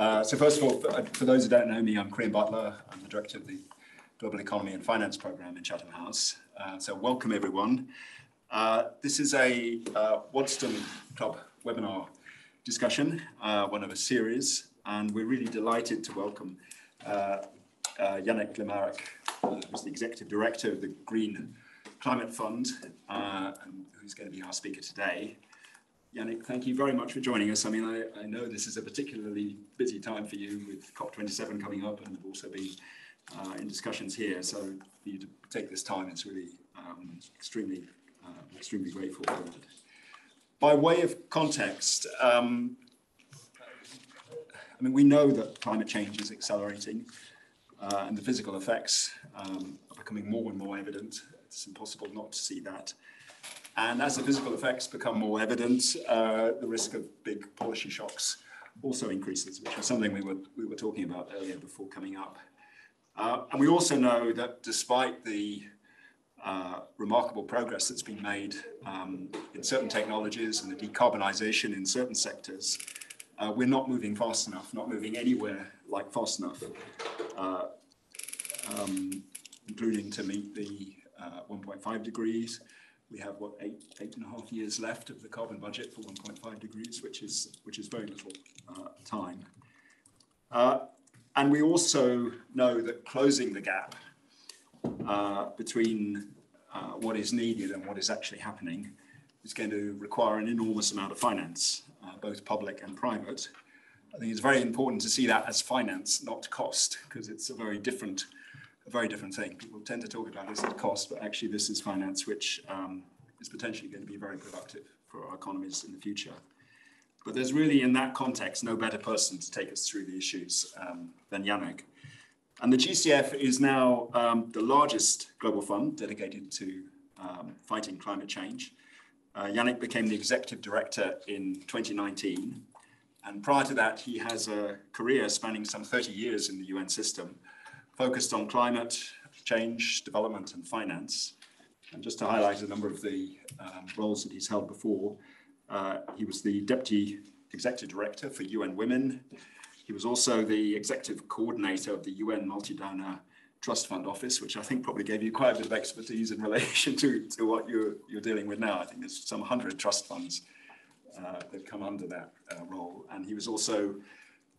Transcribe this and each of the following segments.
Uh, so first of all, for, for, those who don't know me, I'm Creon Butler. I'm the director of the Global Economy and Finance Program in Chatham House. Uh, so welcome everyone. Uh, this is a uh, Waddesdon Club webinar discussion, uh, one of a series, and we're really delighted to welcome uh, Yannick Glemarec, who's the Executive Director of the Green Climate Fund, and who's going to be our speaker today. Yannick, thank you very much for joining us. I mean, I, I, know this is a particularly busy time for you with COP27 coming up and also been uh, in discussions here. So for you to take this time it's really um, extremely, uh, extremely grateful for it. By way of context, um, I mean, we know that climate change is accelerating uh, and the physical effects um, are becoming more and more evident. It's impossible not to see that. And as the physical effects become more evident, uh, the risk of big policy shocks also increases, which was something we were, we were talking about earlier before coming up. Uh, and we also know that despite the uh, remarkable progress that's been made um, in certain technologies and the decarbonisation in certain sectors, uh, we're not moving fast enough, not moving anywhere like fast enough, uh, um, including to meet the uh, 1.5 degrees, we have what eight eight and a half years left of the carbon budget for 1.5 degrees, which is which is very little uh, time. Uh, and we also know that closing the gap uh, between uh, what is needed and what is actually happening is going to require an enormous amount of finance, uh, both public and private. I think it's very important to see that as finance, not cost, because it's a very different a very different thing. People tend to talk about this as cost, but actually this is finance which um, is potentially going to be very productive for our economies in the future. But there's really, in that context, no better person to take us through the issues um, than Yannick. And the GCF is now um, the largest global fund dedicated to um, fighting climate change. Uh, Yannick became the executive director in 2019. And prior to that, he has a career spanning some 30 years in the UN system, focused on climate change, development, and finance. And just to highlight a number of the um, roles that he's held before, uh, he was the Deputy Executive Director for UN Women. He was also the Executive Coordinator of the UN Multi-Donor Trust Fund Office, which I think probably gave you quite a bit of expertise in relation to, to what you're, you're dealing with now. I think there's some 100 trust funds uh, that come under that uh, role. And he was also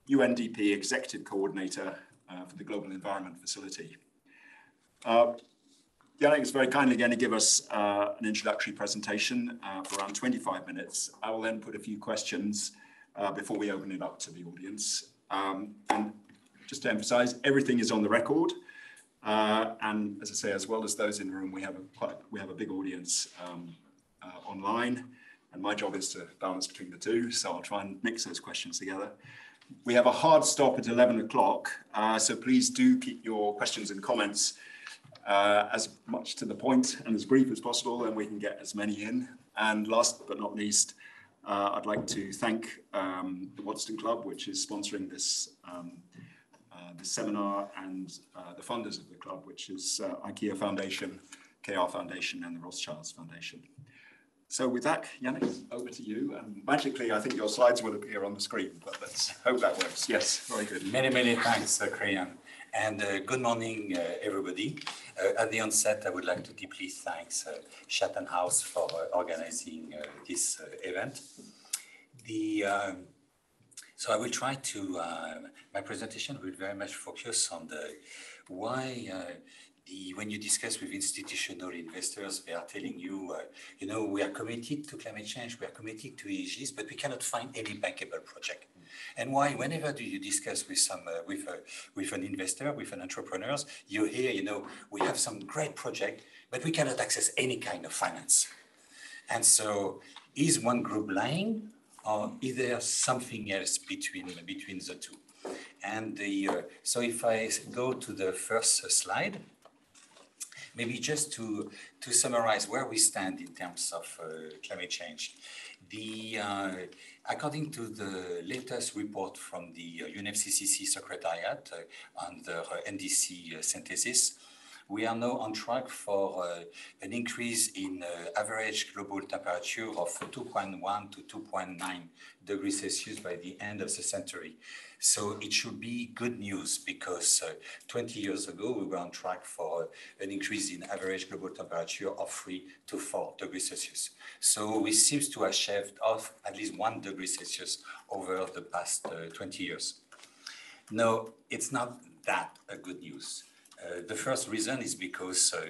UNDP Executive Coordinator uh, for the Global Environment Facility. Uh, Yannick is very kindly going to give us uh, an introductory presentation uh, for around 25 minutes. I will then put a few questions uh, before we open it up to the audience. Um, and just to emphasize, everything is on the record. Uh, and as I say, as well as those in the room, we have a, quite, we have a big audience um, online. And my job is to balance between the two. So I'll try and mix those questions together. We have a hard stop at 11 o'clock, uh, so please do keep your questions and comments uh, as much to the point and as brief as possible, and we can get as many in. And last but not least, uh, I'd like to thank um, the Waddesdon Club, which is sponsoring this, um, uh, this seminar, and uh, the funders of the club, which is uh, IKEA Foundation, KR Foundation, and the Rothschilds Foundation. So with that, Yannick, over to you. And magically, I think your slides will appear on the screen, but let's hope that works. Yes, very good. Many, many thanks, uh, Creon. And uh, good morning, uh, everybody. Uh, at the onset, I would like to deeply thank uh, House for uh, organizing uh, this event. The, um, so I will try to, my presentation will very much focus on the why the, when you discuss with institutional investors, they are telling you, uh, you know, we are committed to climate change, we are committed to ESGs, but we cannot find any bankable project. And why? Whenever do you discuss with some, uh, with a, with an investor, with an entrepreneur, you hear, you know, we have some great project, but we cannot access any kind of finance. And so, is one group lying, or is there something else between between the two? And the uh, so, if I go to the first slide. Maybe just to, to summarize where we stand in terms of uh, climate change. The, uh, according to the latest report from the UNFCCC Secretariat uh, on the NDC uh, synthesis, we are now on track for uh, an increase in uh, average global temperature of 2.1 to 2.9 degrees Celsius by the end of the century. So it should be good news because uh, 20 years ago we were on track for an increase in average global temperature of 3 to 4 degrees Celsius. So we seem to have shaved off at least 1 degree Celsius over the past uh, 20 years. No, it's not that a good news. Uh, the first reason is because uh,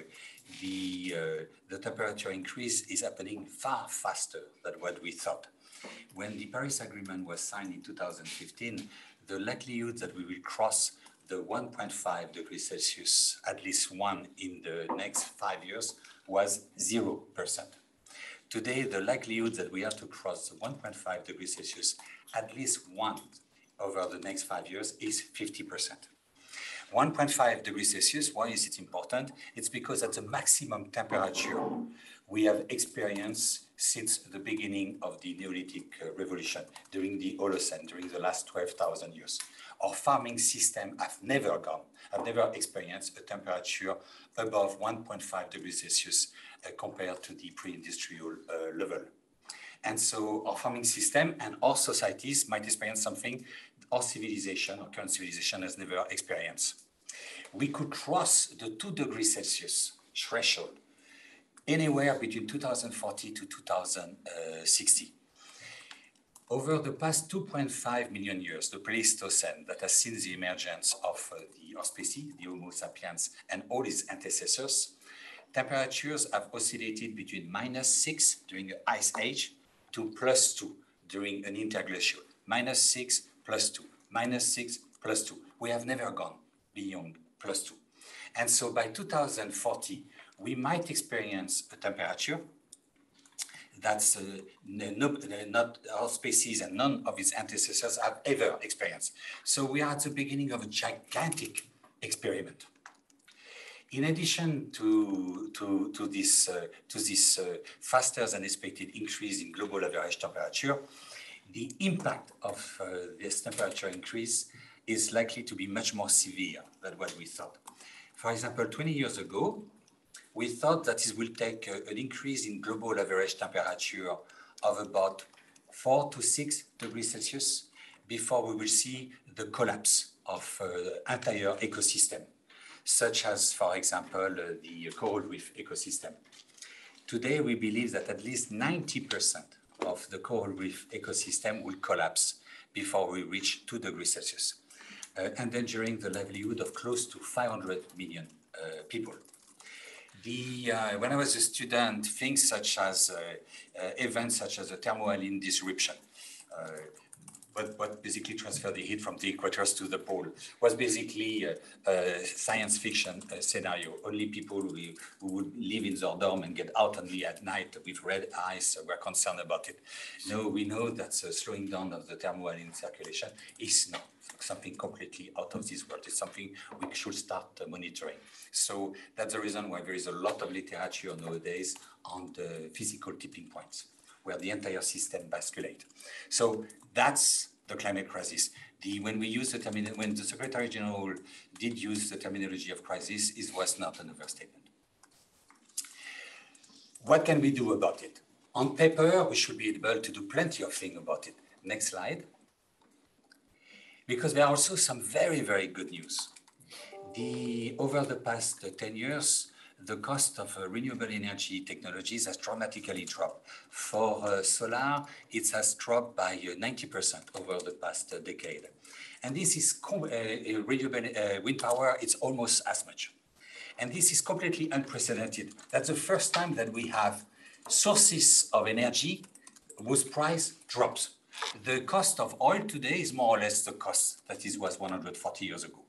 the, uh, the temperature increase is happening far faster than what we thought. When the Paris Agreement was signed in 2015, the likelihood that we will cross the 1.5 degrees Celsius, at least one in the next five years, was 0%. Today, the likelihood that we have to cross the 1.5 degrees Celsius, at least one over the next five years, is 50%. 1.5 degrees Celsius, why is it important? It's because at the maximum temperature we have experienced since the beginning of the Neolithic uh, revolution during the Holocene, during the last 12,000 years. Our farming system have never gone, have never experienced a temperature above 1.5 degrees Celsius uh, compared to the pre-industrial uh, level. And so our farming system and our societies might experience something our civilization, our current civilization has never experienced. We could cross the two degrees Celsius threshold anywhere between 2040 to 2060. Over the past 2.5 million years, the Pleistocene that has seen the emergence of uh, the our species, the Homo sapiens, and all its antecessors, temperatures have oscillated between minus six during the ice age to plus two during an interglacial. Minus six plus two, minus six plus two. We have never gone beyond plus two. And so by 2040, we might experience a temperature that's uh, no, not all species and none of its antecessors have ever experienced. So we are at the beginning of a gigantic experiment. In addition to, to, to this, uh, to this uh, faster than expected increase in global average temperature, the impact of uh, this temperature increase is likely to be much more severe than what we thought. For example, 20 years ago, we thought that it will take uh, an increase in global average temperature of about 4 to 6 degrees Celsius before we will see the collapse of uh, the entire ecosystem, such as, for example, uh, the coral reef ecosystem. Today, we believe that at least 90% of the coral reef ecosystem will collapse before we reach 2 degrees Celsius, uh, endangering the livelihood of close to 500 million uh, people. The, uh, when I was a student, things such as uh, uh, events such as the thermohaline disruption, uh, but, basically transfer the heat from the equators to the pole was basically a, a science fiction uh, scenario. Only people who, who, would live in their dorm and get out only at night with red eyes were concerned about it. No, we know that the slowing down of the thermohaline circulation is not something completely out of this world. It's something we should start monitoring. So that's the reason why there is a lot of literature nowadays on the physical tipping points where the entire system basculate. So that's the climate crisis. The, when we use the termin- when the Secretary General did use the terminology of crisis, it was not an overstatement. What can we do about it? On paper, we should be able to do plenty of things about it. Next slide. Because there are also some very, very good news. The, over the past 10 years, the cost of uh, renewable energy technologies has dramatically dropped. For uh, solar, it has dropped by uh, 90% over the past uh, decade. And this is uh, renewable uh, wind power, it's almost as much. And this is completely unprecedented. That's the first time that we have sources of energy whose price drops. The cost of oil today is more or less the cost that it was 140 years ago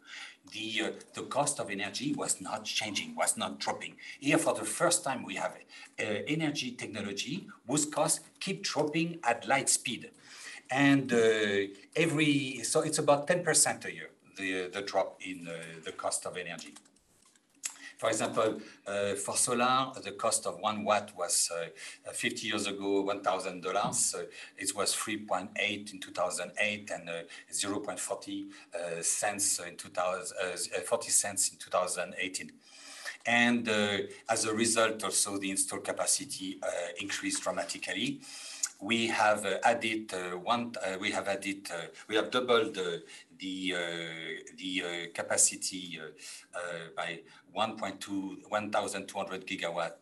the, uh, the cost of energy was not changing, was not dropping. Here, for the first time, we have uh, energy technology whose costs keep dropping at light speed. And uh, every, so it's about 10% a year, the, the drop in uh, the cost of energy. For example, uh, for solar, the cost of one watt was uh, 50 years ago $1,000. Uh, it was 3.8 in 2008 and uh, 0.40 uh, cents in 2000, uh, 40 cents in 2018. And uh, as a result, also the installed capacity uh, increased dramatically. We have uh, added uh, one. Uh, we have added. Uh, we have doubled the the capacity by 1.2 1,200 gigawatt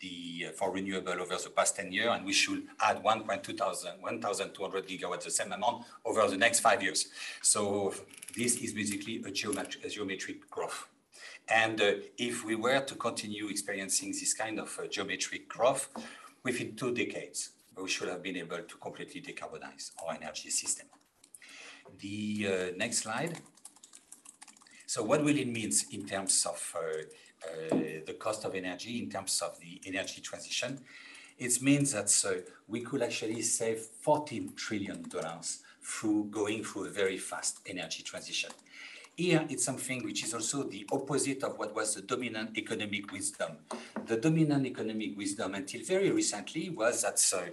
the, uh, for renewable over the past 10 years, and we should add 1,200 gigawatts, the same amount over the next five years. So this is basically a, a geometric growth. And uh, if we were to continue experiencing this kind of uh, geometric growth, within two decades, we should have been able to completely decarbonize our energy system. The uh, next slide. So what will it mean in terms of uh, uh, the cost of energy in terms of the energy transition, it means that uh, we could actually save 14 trillion dollars through going through a very fast energy transition. Here, it's something which is also the opposite of what was the dominant economic wisdom. The dominant economic wisdom until very recently was that uh,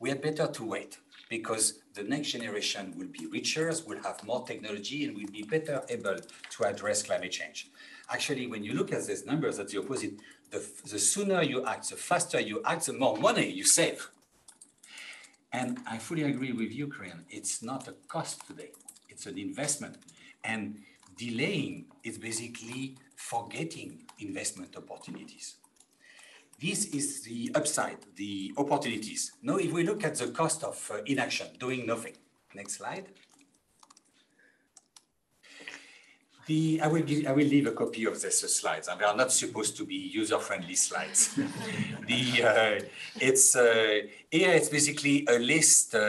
we had better to wait because the next generation will be richer, will have more technology, and will be better able to address climate change. Actually, when you look at these numbers, that's the opposite. The, the sooner you act, the faster you act, the more money you save. And I fully agree with you, Creon. It's not a cost today, it's an investment. And delaying is basically forgetting investment opportunities. This is the upside, the opportunities. Now, if we look at the cost of uh, inaction, doing nothing. Next slide. The, I will give, I will leave a copy of these slides, and they are not supposed to be user-friendly slides. the, uh, it's uh, here. It's basically a list uh,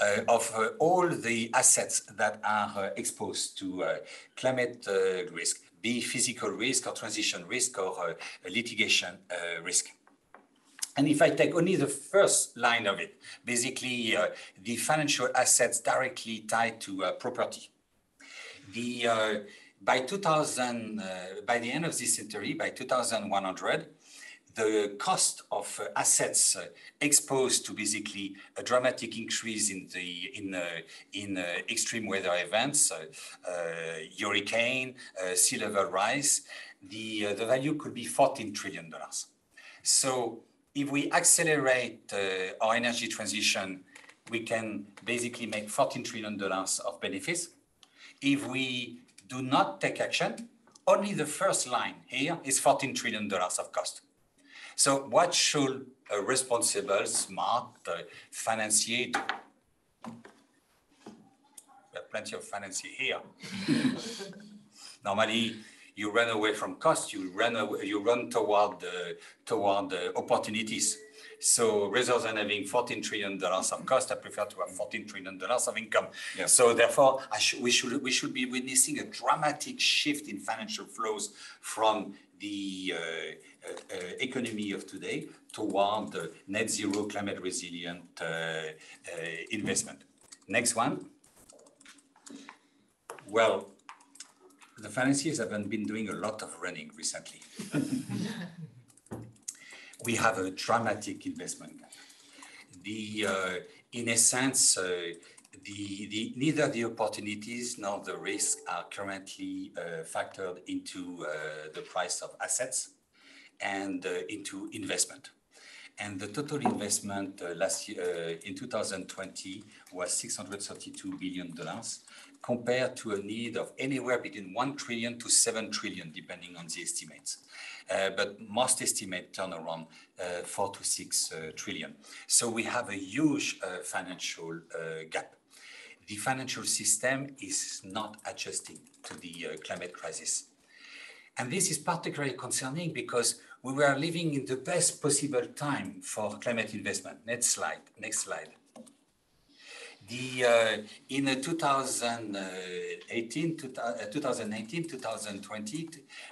uh of uh, all the assets that are uh, exposed to climate risk, be physical risk or transition risk or litigation risk. And if I take only the first line of it, basically the financial assets directly tied to property the uh, by 2000, uh, by the end of this century, by 2100, the cost of uh, assets uh, exposed to basically a dramatic increase in the in uh, in uh, extreme weather events, uh, hurricane, sea level rise, the the value could be 14 trillion dollars. So if we accelerate our energy transition, we can basically make 14 trillion dollars of benefits if we do not take action, only the first line here is $14 trillion of cost. So what should a responsible, smart uh, financier do? We have plenty of financiers here. Normally, you run away from cost, you run away, you run toward the, toward the opportunities. So rather than having $14 trillion of cost, I prefer to have $14 trillion of income. Yeah. So therefore, sh we, should, we should be witnessing a dramatic shift in financial flows from the uh, uh, uh, economy of today toward the net zero climate resilient uh, uh, investment. Next one. Well, the financiers haven't been doing a lot of running recently. we have a dramatic investment gap. The, uh, in a sense, uh, the, the, neither the opportunities nor the risk are currently uh, factored into uh, the price of assets and uh, into investment. And the total investment uh, last year in 2020 was 632 billion dollars, compared to a need of anywhere between 1 trillion to 7 trillion, depending on the estimates. Uh, but most estimate turn around uh, 4 to 6 uh, trillion. So we have a huge uh, financial uh, gap. The financial system is not adjusting to the uh, climate crisis. And this is particularly concerning because we were living in the best possible time for climate investment. Next slide, next slide. The, uh, in 2018, 2019, 2020,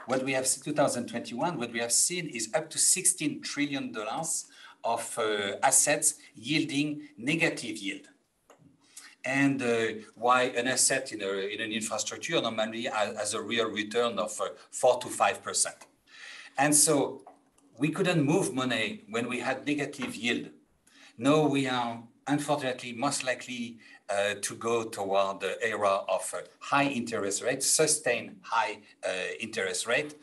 what we have 2021, what we have seen is up to 16 trillion dollars of uh, assets yielding negative yield. And uh, why an asset in, a, in an infrastructure normally has a real return of uh, four to five percent. And so we couldn't move money when we had negative yield. Now we are unfortunately most likely uh, to go toward the era of uh, high interest rates, sustained high uh, interest rate.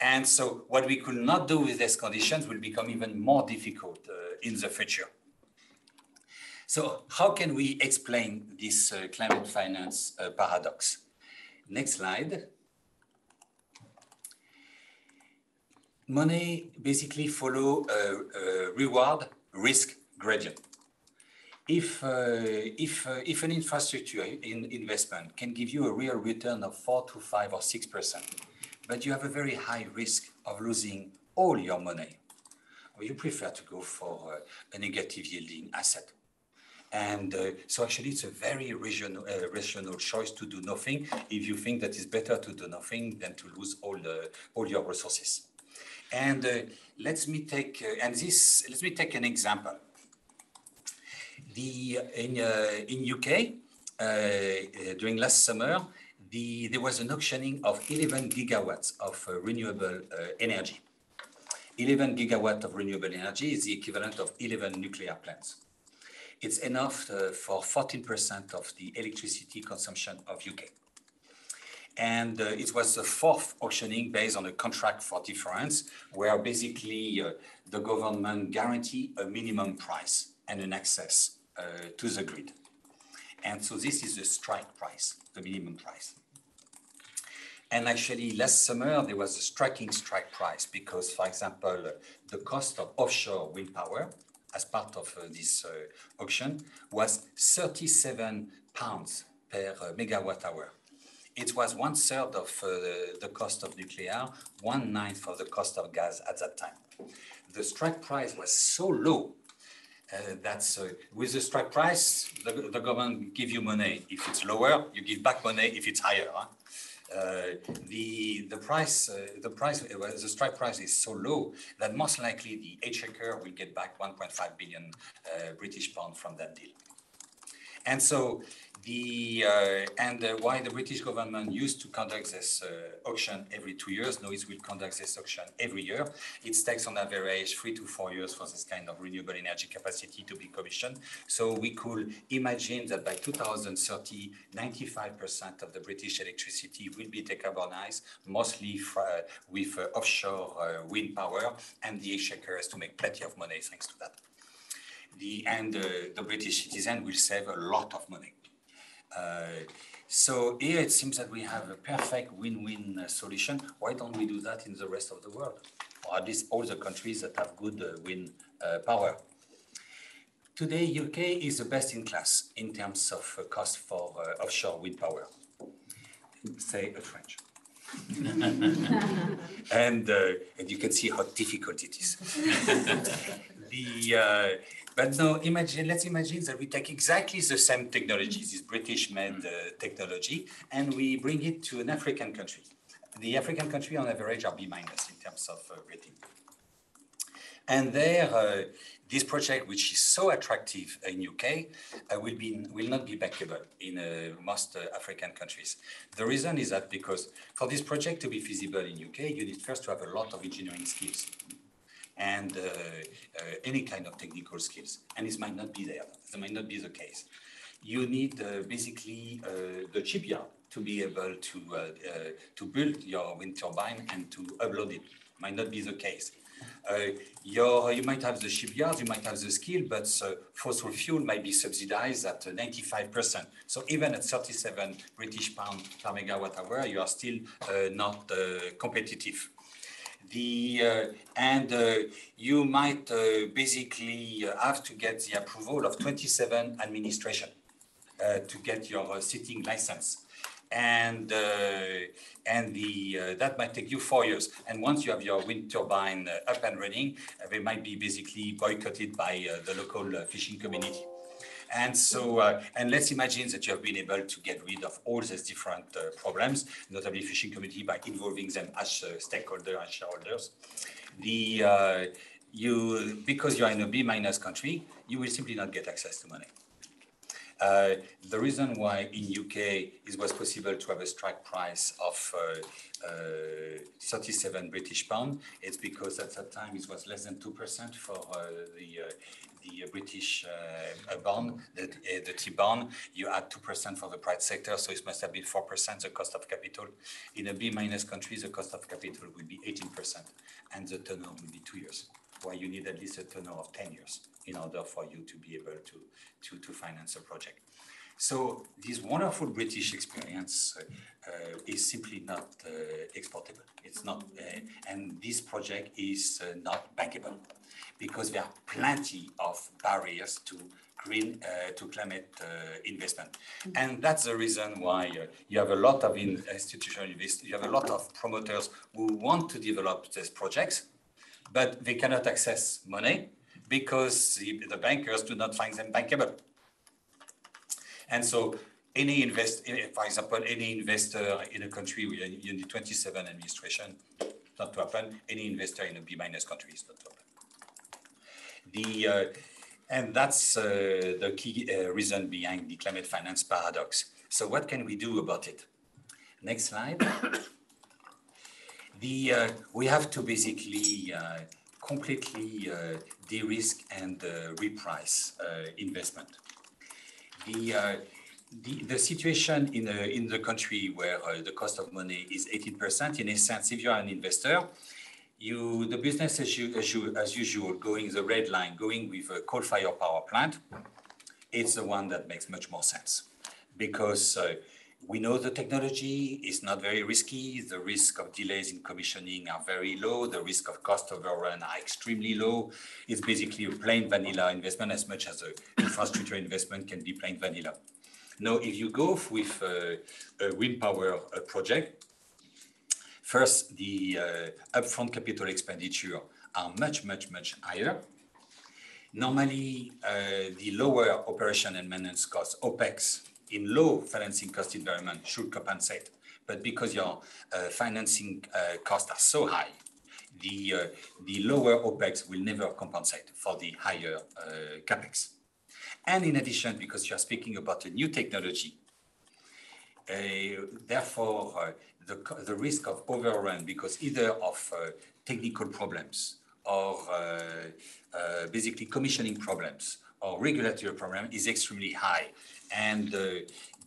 And so what we could not do with these conditions will become even more difficult uh, in the future. So how can we explain this uh, climate finance uh, paradox? Next slide. Money basically follow a, a reward risk gradient. If, uh, if, uh, if an infrastructure in investment can give you a real return of four to five or six percent, but you have a very high risk of losing all your money, or you prefer to go for uh, a negative yielding asset. And uh, so actually it's a very regional, uh, rational choice to do nothing if you think that it's better to do nothing than to lose all, the, all your resources. And uh, let me take, uh, and this, let me take an example. The, in, uh, in UK, uh, during last summer, the, there was an auctioning of 11 gigawatts of renewable energy. 11 gigawatt of renewable energy is the equivalent of 11 nuclear plants. It's enough uh, for 14% of the electricity consumption of UK. And uh, it was the fourth auctioning based on a contract for difference, where basically uh, the government guarantee a minimum price and an access uh, to the grid. And so this is the strike price, the minimum price. And actually, last summer, there was a striking strike price because, for example, the cost of offshore wind power as part of uh, this uh, auction was 37 pounds per uh, megawatt hour. It was one third of the cost of nuclear, one ninth of the cost of gas at that time. The strike price was so low uh, that's uh, with the strike price, the, the government give you money. If it's lower, you give back money if it's higher. Huh? Uh, the the price uh, the price uh, the strike price is so low that most likely the exchequer will get back 1.5 billion British pound from that deal. And so the uh, and uh, why the British government used to conduct this uh, auction every two years, now it will conduct this auction every year. It takes on average three to four years for this kind of renewable energy capacity to be commissioned. So we could imagine that by 2030, 95% of the British electricity will be decarbonized, mostly uh, with uh, offshore uh, wind power, and the exchequer has to make plenty of money thanks to that. The, and the British citizen will save a lot of money. Uh, so here it seems that we have a perfect win-win uh, solution. Why don't we do that in the rest of the world? Or at least all the countries that have good uh, wind power. Today, UK is the best in class in terms of cost for offshore wind power. Say a French. and, uh, and you can see how difficult it is. the, uh, but now imagine, let's imagine that we take exactly the same technology, this British-made uh, technology, and we bring it to an African country. The African country on average are B minus in terms of uh, rating. And there, uh, this project, which is so attractive in UK, uh, will be will not be bankable in uh, most uh, African countries. The reason is that because for this project to be feasible in UK, you need first to have a lot of engineering skills and uh, uh, any kind of technical skills. And this might not be there. This might not be the case. You need uh, basically the shipyard to be able to to build your wind turbine and to upload it. Might not be the case. Uh, your, you might have the shipyards, you might have the skill, but uh, fossil fuel might be subsidized at 95%. So even at 37 British pound per megawatt hour, you are still uh, not competitive the uh, and uh, you might uh, basically have to get the approval of 27 administration to get your sitting license and uh, and the uh, that might take you four years. And once you have your wind turbine uh, up and running, they might be basically boycotted by the local fishing community. And so, uh, and let's imagine that you have been able to get rid of all these different uh, problems, notably fishing community by involving them as uh, stakeholders and shareholders. The, uh, you, because you are in a B minus country, you will simply not get access to money. Uh, the reason why in UK it was possible to have a strike price of uh, uh, 37 British pound, it's because at that time it was less than 2% for uh, the uh, the British uh, bond, the, the T-bond, you add 2% for the private sector, so it must have been 4% the cost of capital. In a B minus country, the cost of capital will be 18%, and the tenor will be two years, why you need at least a tenor of 10 years in order for you to be able to, to, to finance a project. So this wonderful British experience uh, is simply not uh, exportable. It's not, uh, and this project is uh, not bankable because there are plenty of barriers to green uh, to climate uh, investment. Mm-hmm. And that's the reason why uh, you have a lot of in institutional investors, you have a lot of promoters who want to develop these projects, but they cannot access money because the, the bankers do not find them bankable. And so any invest, for example, any investor in a country with a 27 administration, not to happen. Any investor in a B minus country is not to happen. The, uh, and that's uh, the key uh, reason behind the climate finance paradox. So what can we do about it? Next slide. the, uh, we have to basically uh, completely uh, de-risk and reprice investment. The, the, the situation in, in the country where the cost of money is 18%, in a sense, if you are an investor, you the business as, you, as, you, as usual going the red line going with a coal fire power plant it's the one that makes much more sense. Because uh, we know the technology is not very risky. The risk of delays in commissioning are very low. The risk of cost overrun are extremely low. It's basically a plain vanilla investment as much as a infrastructure investment can be plain vanilla. Now if you go with uh, a wind power uh, project First, the uh, upfront capital expenditure are much, much, much higher. Normally, uh, the lower operation and maintenance costs, OpEx, in low financing cost environment should compensate. But because your uh, financing costs are so high, the, uh, the lower OPEX will never compensate for the higher uh, CAPEX. And in addition, because you are speaking about a new technology, uh, therefore, the, the risk of overrun because either of uh, technical problems or uh, uh, basically commissioning problems or regulatory problem is extremely high. And uh,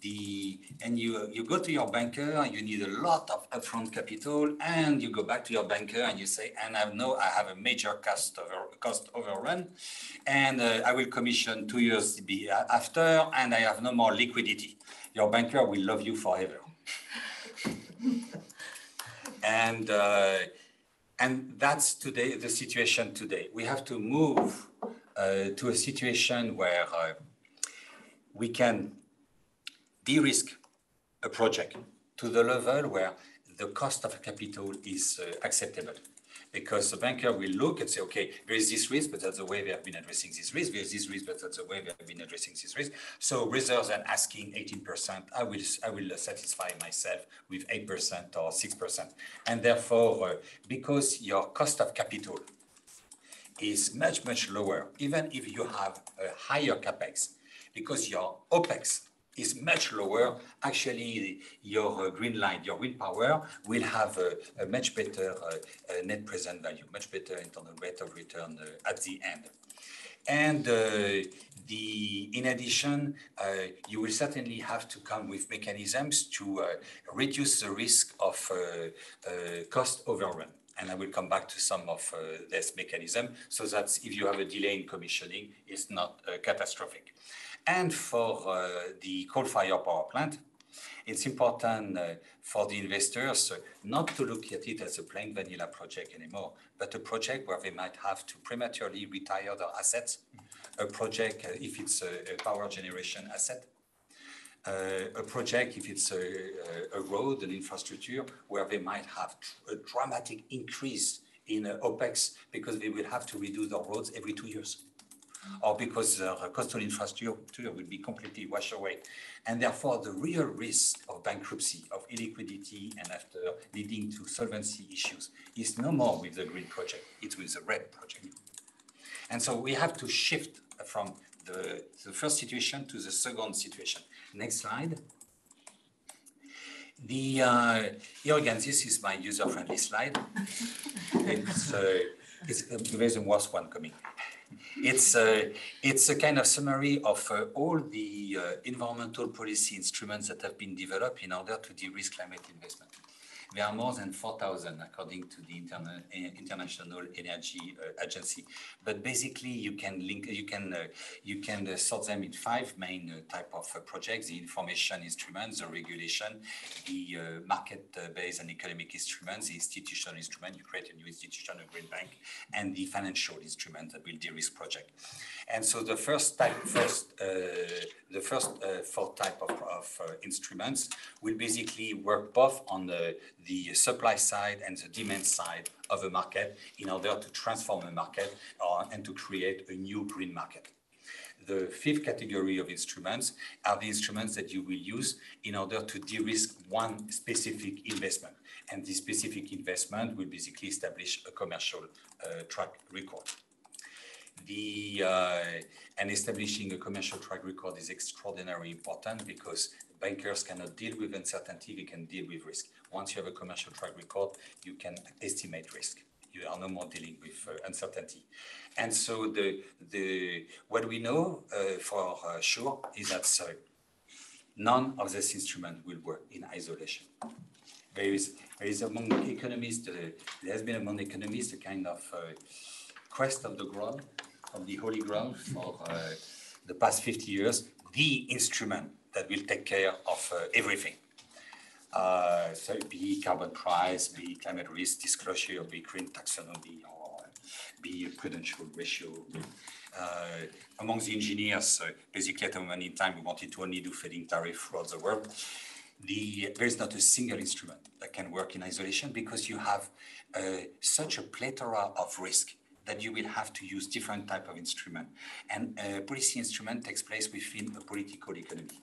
the and you you go to your banker and you need a lot of upfront capital and you go back to your banker and you say and I know I have a major cost over, cost overrun and uh, I will commission two years be after and I have no more liquidity. Your banker will love you forever and uh, and that's today the situation today. We have to move uh, to a situation where uh, we can de-risk a project to the level where the cost of capital is uh, acceptable because the banker will look and say, okay, there is this risk, but that's the way we have been addressing this risk. There is this risk, but that's the way we have been addressing this risk. So rather than asking 18%, I will, I will satisfy myself with 8% or 6%. And therefore, uh, because your cost of capital is much, much lower, even if you have a higher capex, because your OPEX is much lower, actually your uh, green line, your wind power will have a, a much better uh, uh, net present value, much better internal rate of return uh, at the end. And uh, the, in addition, you will certainly have to come with mechanisms to reduce the risk of cost overrun and I will come back to some of uh, this mechanism so that if you have a delay in commissioning, it's not uh, catastrophic. And for uh, the coal-fired power plant, it's important uh, for the investors not to look at it as a plain vanilla project anymore, but a project where they might have to prematurely retire their assets, a project uh, if it's a, a, power generation asset, uh, a project if it's a, a, road, an infrastructure, where they might have a dramatic increase in uh, OPEX because they will have to redo their roads every two years or because the coastal infrastructure will be completely washed away. And therefore, the real risk of bankruptcy, of illiquidity, and after leading to solvency issues is no more with the green project, it's with the red project. And so we have to shift from the, the first situation to the second situation. Next slide. The, uh, here again, this is my user-friendly slide. It's, uh, it's, there's a worse one coming. It's, uh, it's a kind of summary of uh, all the uh, environmental policy instruments that have been developed in order to de-risk climate investment. There are more than 4,000 according to the Interna eh, International Energy uh, Agency. But basically, you can link, you can, uh, you can eh, sort them in five main type of projects: the information instruments, the regulation, the market-based and economic instruments, the institutional instrument. You create a new institution, a green bank, and the financial instrument that will de-risk project. And so the first type, first, the first four type of, of instruments will basically work both on the the supply side and the demand side of a market in order to transform a market uh, and to create a new green market. The fifth category of instruments are the instruments that you will use in order to de-risk one specific investment. And this specific investment will basically establish a commercial uh, track record. The, uh, and establishing a commercial track record is extraordinarily important because bankers cannot deal with uncertainty, they can deal with risk. Once you have a commercial track record, you can estimate risk. You are no more dealing with uh, uncertainty. And so the, the, what we know uh, for uh, sure is that sorry, none of this instrument will work in isolation. There is, there is among economists, uh, there has been among economists a kind of uh, quest of the grail, of the holy grail for uh, the past 50 years, the instrument that will take care of everything. Uh, so be carbon price, be climate risk disclosure, be green taxonomy, or be a prudential ratio. Uh, among the engineers, uh, basically at a moment in time, we wanted to only do feed-in tariff throughout the world. The, there is not a single instrument that can work in isolation because you have uh, such a plethora of risk that you will have to use different type of instrument. And a policy instrument takes place within a political economy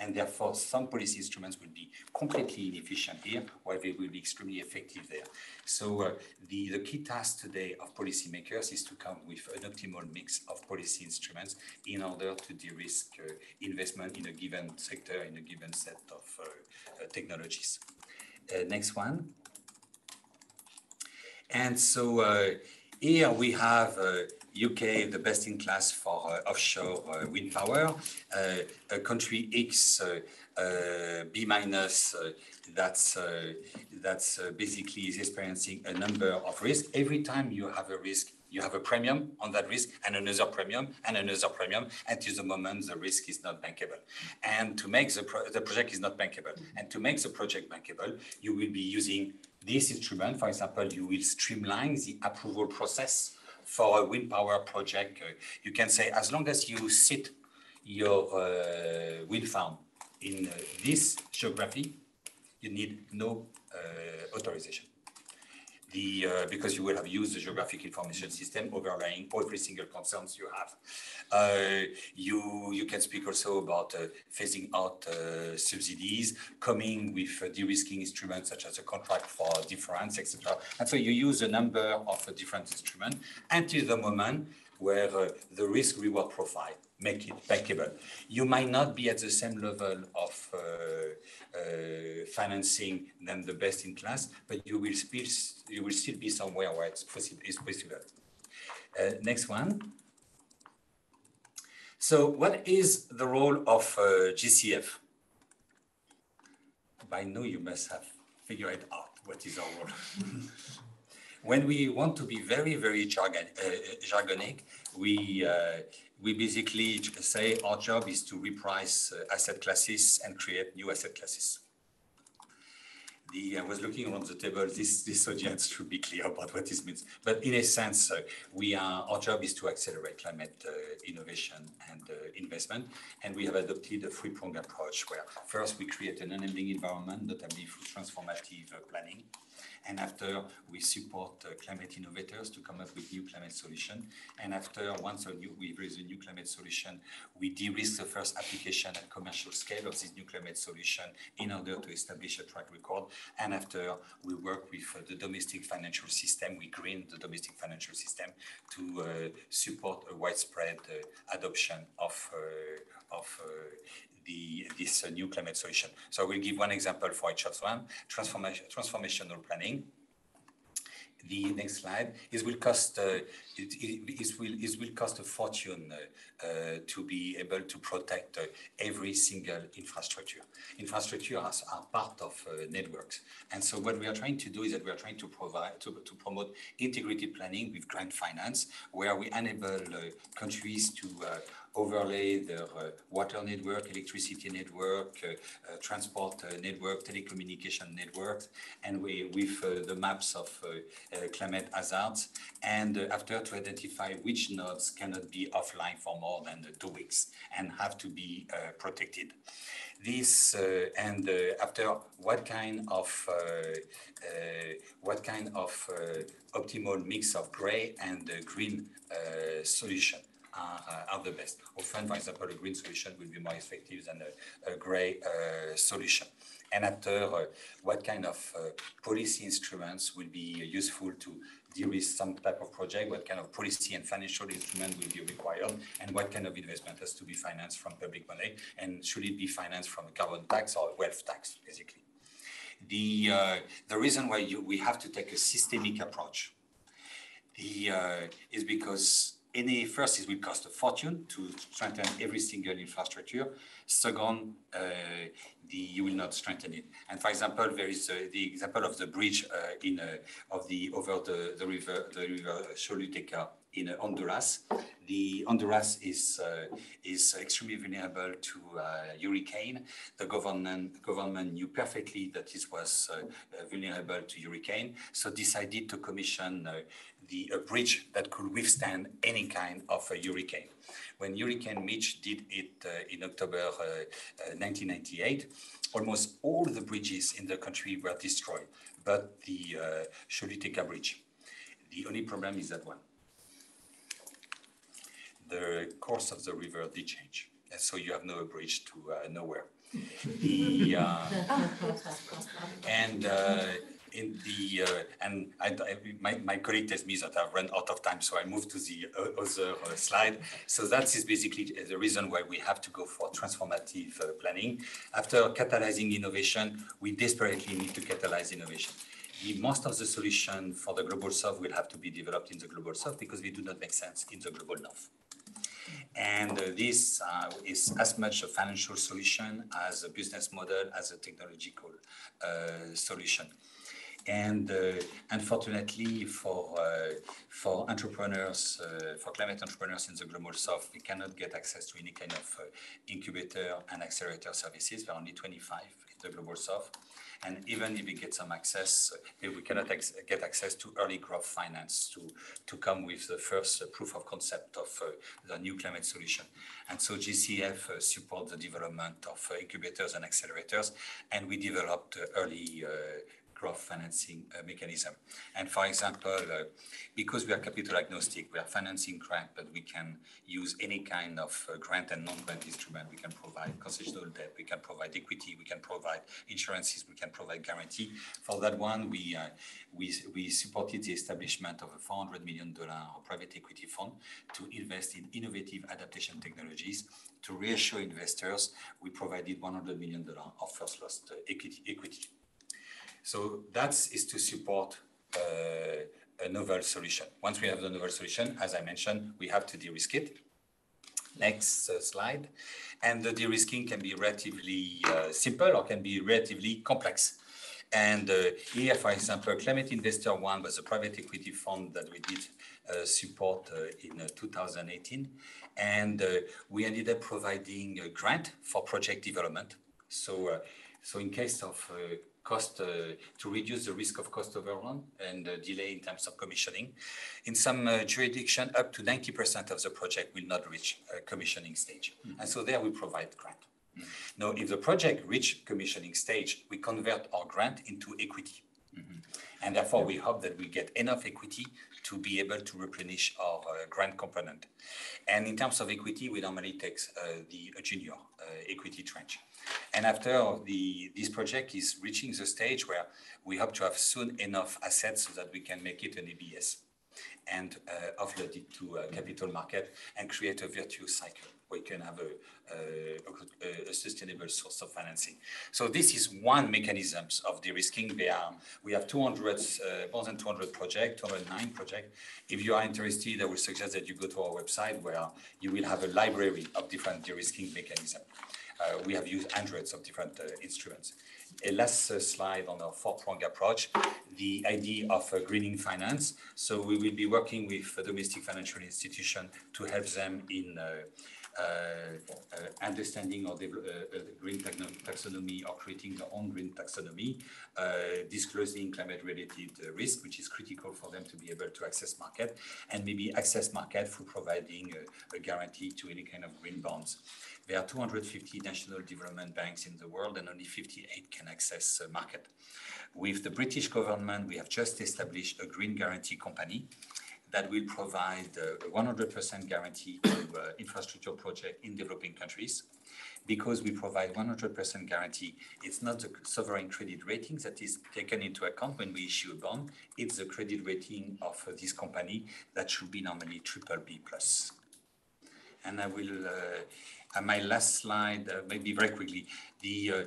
and therefore some policy instruments will be completely inefficient here, while they will be extremely effective there. So uh, the, the key task today of policymakers is to come with an optimal mix of policy instruments in order to de-risk uh, investment in a given sector, in a given set of uh, uh technologies. Uh, next one. And so uh, here we have UK, the best in class for uh, offshore uh, wind power. Uh, country X, B minus, that's that's basically is experiencing a number of risks. Every time you have a risk, you have a premium on that risk and another premium and another premium until the moment the risk is not bankable. And to make the, pro the project is not bankable. And to make the project bankable, you will be using this instrument. For example, you will streamline the approval process for a wind power project, uh, you can say as long as you sit your uh, wind farm in uh, this geography, you need no authorization the, uh, because you will have used the geographic information system overlaying every single concerns you have. Uh, you, you can speak also about uh, phasing out uh, subsidies, coming with uh, de-risking instruments such as a contract for difference, etc. And so you use a number of different instruments until the moment where the risk reward profile make it bankable. You might not be at the same level of uh, uh, financing than the best in class, but you will still you will still be somewhere where it's possible. It's possible. Uh, next one. So, what is the role of uh, GCF? By now, you must have figured out what is our role. when we want to be very, very jargon, uh, jargonic, we uh, we basically say our job is to reprice uh, asset classes and create new asset classes. The, I was looking around the table, this, this audience should be clear about what this means. But in a sense, uh, we are, our job is to accelerate climate uh, innovation and uh, investment. And we have adopted a three-pronged approach where first we create an enabling environment, notably through transformative uh, planning. And after, we support uh, climate innovators to come up with new climate solution. And after, once a new, we raise a new climate solution, we de-risk the first application at commercial scale of this new climate solution in order to establish a track record And after, we work with uh, the domestic financial system, we green the domestic financial system to uh, support a widespread uh, adoption of, uh, of the, this uh, new climate solution. So we'll give one example for each of one, transformation, transformational planning the next slide, is will cost uh, it, it, it, will it will cost a fortune uh, uh, to be able to protect uh, every single infrastructure. Infrastructure are, are part of uh, networks, and so what we are trying to do is that we are trying to provide to, to promote integrated planning with grant finance, where we enable countries to overlay their uh, water network, electricity network, uh, uh, transport uh, network, telecommunication networks, and we, with uh, the maps of uh, climate hazards, and after to identify which nodes cannot be offline for more than two weeks and have to be protected. This and after what kind of what kind of optimal mix of gray and green solution are, uh, are the best. Often, for example, a green solution will be more effective than a, a gray uh, solution. And after, uh, what kind of policy instruments will be useful to deal with some type of project, what kind of policy and financial instrument will be required, and what kind of investment has to be financed from public money, and should it be financed from a carbon tax or a wealth tax, basically. The, uh, the reason why you, we have to take a systemic approach the, uh, is because any first, it will cost a fortune to strengthen every single infrastructure. Second, uh, the, you will not strengthen it. And for example, there is uh, the example of the bridge uh, in uh, of the over the, the river the river Choluteca in Honduras. The Honduras is uh, is extremely vulnerable to uh, hurricane. The government government knew perfectly that it was vulnerable to hurricane, so decided to commission the a bridge that could withstand any kind of a hurricane. When Hurricane Mitch did it uh, in October uh, 1998, uh, almost all the bridges in the country were destroyed, but the uh, Choluteca Bridge. The only problem is that one. The course of the river did change, and so you have no bridge to uh, nowhere. the, uh, and uh, in the, uh, and I, I, my, my colleague tells me that I've run out of time, so I move to the uh, other uh, slide. So that is basically the reason why we have to go for transformative uh, planning. After catalyzing innovation, we desperately need to catalyze innovation. The, most of the solution for the global south will have to be developed in the global south because they do not make sense in the global north. And uh, this uh, is as much a financial solution as a business model, as a technological uh, solution. And uh, unfortunately, for uh, for entrepreneurs, uh, for climate entrepreneurs in the global south, we cannot get access to any kind of incubator and accelerator services. There are only 25 in the global south. And even if we get some access, if we cannot ex get access to early growth finance to, to come with the first uh, proof of concept of uh, the new climate solution. And so GCF uh, supports the development of incubators and accelerators, and we developed early growth financing uh, mechanism. And for example, uh, because we are capital agnostic, we are financing grant, but we can use any kind of uh, grant and non-grant instrument. We can provide concessional debt, we can provide equity, we can provide insurances, we can provide guarantee. For that one, we we, we supported the establishment of a $400 million private equity fund to invest in innovative adaptation technologies. To reassure investors, we provided $100 million of first loss equity. equity. So that is to support uh, a novel solution. Once we have the novel solution, as I mentioned, we have to de-risk it. Next uh, slide. And the de-risking can be relatively uh, simple or can be relatively complex. And uh, here, for example, Climate Investor One was a private equity fund that we did uh, support uh, in 2018. And we ended up providing a grant for project development. So, so in case of cost uh, to reduce the risk of cost overrun and uh, delay in terms of commissioning. In some uh, jurisdiction, up to 90% of the project will not reach commissioning stage. Mm -hmm. And so there we provide grant. Mm -hmm. Now, if the project reach commissioning stage, we convert our grant into equity. Mm -hmm. And therefore, we hope that we get enough equity to be able to replenish our uh, grant component. And in terms of equity, we normally take uh, the junior uh, equity tranche. And after the, this project is reaching the stage where we hope to have soon enough assets so that we can make it an ABS and uh, offload it to a capital market and create a virtuous cycle where we can have a, a, a, sustainable source of financing. So this is one mechanism of de-risking. we have 200, uh, more than 200 projects, 209 projects. If you are interested, I would suggest that you go to our website where you will have a library of different de-risking mechanisms. Uh, we have used hundreds of different uh, instruments. A last uh, slide on our four-pronged approach, the idea of uh, greening finance. So we will be working with domestic financial institutions to help them in Uh, understanding of the uh, uh, green taxonomy or creating their own green taxonomy, uh, disclosing climate-related risk, which is critical for them to be able to access market, and maybe access market through providing a, a guarantee to any kind of green bonds. There are 250 national development banks in the world, and only 58 can access market. With the British government, we have just established a green guarantee company that will provide a 100% guarantee to uh, infrastructure project in developing countries. Because we provide 100% guarantee, it's not the sovereign credit rating that is taken into account when we issue a bond. It's the credit rating of uh, this company that should be normally triple B plus. And I will, uh, my last slide, uh, maybe very quickly, the uh,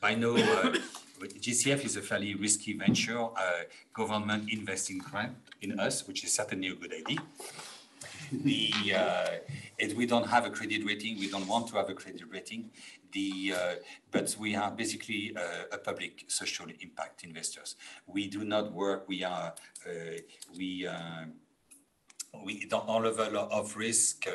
by uh, GCF is a fairly risky venture. Uh, government investing grant in us, which is certainly a good idea. the uh, it, we don't have a credit rating. We don't want to have a credit rating. The uh, but we are basically uh, a public social impact investors. We do not work. We are uh, we we, our level of risk uh,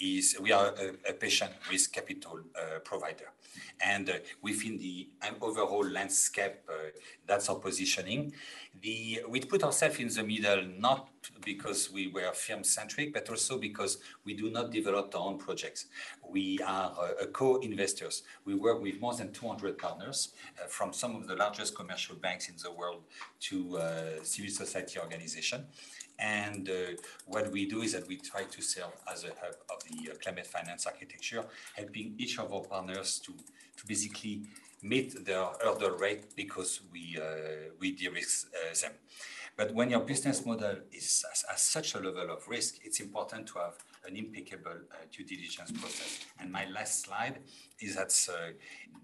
is we are a, a patient risk capital uh, provider. And uh, within the overall landscape, uh, that's our positioning. The, we put ourselves in the middle not because we were firm centric, but also because we do not develop our own projects. We are uh, co-investors. We work with more than 200 partners uh, from some of the largest commercial banks in the world to civil society organizations. And uh, what we do is that we try to serve as a hub of the uh, climate finance architecture, helping each of our partners to, to basically meet their hurdle rate because we, uh, we de-risk uh, them. But when your business model is at such a level of risk, it's important to have an impeccable uh, due diligence process. And my last slide is that uh,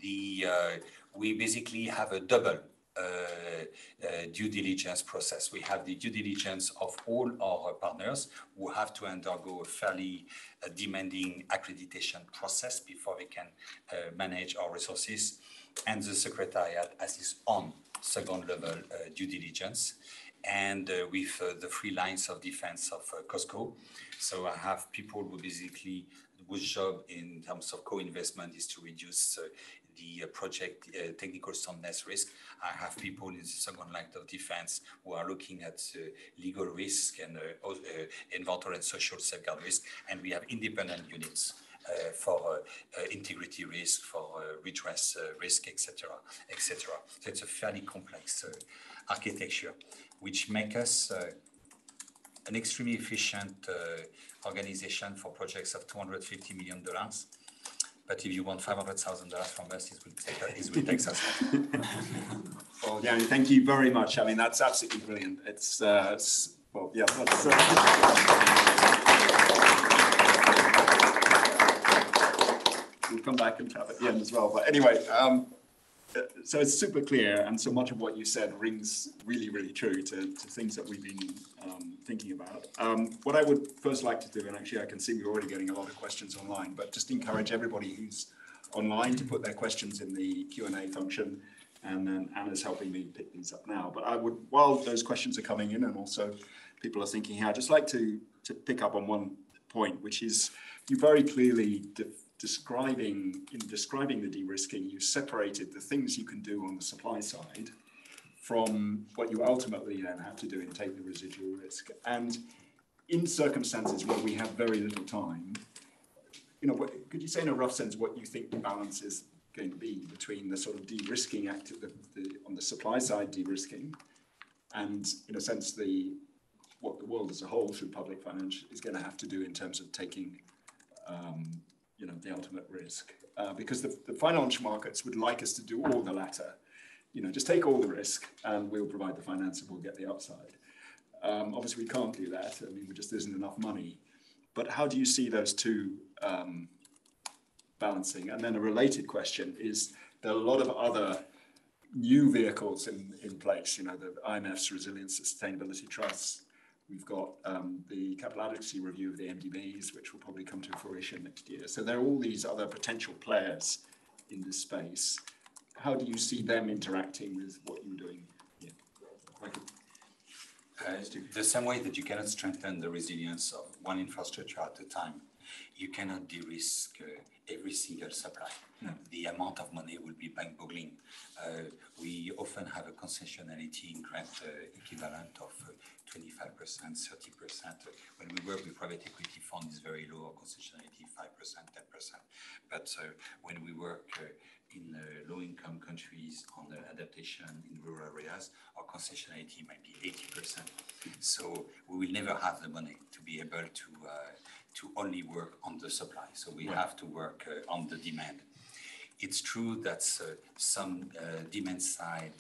the we basically have a double uh, uh, due diligence process. We have the due diligence of all our partners who have to undergo a fairly uh, demanding accreditation process before we can manage our resources. And the Secretariat has its own second level due diligence and uh, with uh, the three lines of defense of uh, COSO. So I have people who basically whose job in terms of co-investment is to reduce the uh, project uh, technical soundness risk. I have people in the second line of defense who are looking at uh, legal risk and environmental and social safeguard risk, and we have independent units. Uh, for uh, uh, integrity risk, for redress risk, etc., etc. So it's a fairly complex architecture, which makes us an extremely efficient organization for projects of 250 million dollars. But if you want five hundred thousand dollars from us, it will take, it will take us. Well, yeah, thank you very much. I mean, that's absolutely brilliant. It's, uh, it's well, yeah, that's. Uh, we'll come back and chat at the end as well. But anyway, um, so it's super clear, and so much of what you said rings really, really true to, to things that we've been um, thinking about. Um, what I would first like to do, and actually I can see we're already getting a lot of questions online, but just encourage everybody who's online to put their questions in the Q&A function, and then Anna's helping me pick these up now. But I would, while those questions are coming in, and also people are thinking here, I'd just like to, to pick up on one point, which is you very clearly describing in describing the de-risking, you separated the things you can do on the supply side from what you ultimately then have to do in take the residual risk. And in circumstances where we have very little time, you know, what, could you say in a rough sense what you think the balance is going to be between the sort of de-risking act the, the, on the supply side de-risking and in a sense the what the world as a whole through public finance is going to have to do in terms of taking um, you know, the ultimate risk. uh, because the, the financial markets would like us to do all the latter. You know, just take all the risk and we'll provide the finance and we'll get the upside. Um, obviously, we can't do that. I mean, there just isn't enough money. But how do you see those two um, balancing? And then a related question is there are a lot of other new vehicles in, in place, you know, the IMF's Resilience Sustainability Trusts. We've got um, the capital adequacy review of the MDBs, which will probably come to fruition next year. So there are all these other potential players in this space. How do you see them interacting with what you're doing here? Like uh, the same way that you cannot strengthen the resilience of one infrastructure at a time, you cannot de-risk uh, every single supply. No. The amount of money will be mind-boggling. Uh, we often have a concessionality in grant uh, equivalent of 25%, uh, 30%. When we work with private equity fund, it's very low, concessionality 5%, 10%. But uh, when we work in low-income countries on the adaptation in rural areas, our concessionality might be 80%. So we will never have the money to be able to to only work on the supply. So we right. have to work uh, on the demand. It's true that uh, some uh, demand side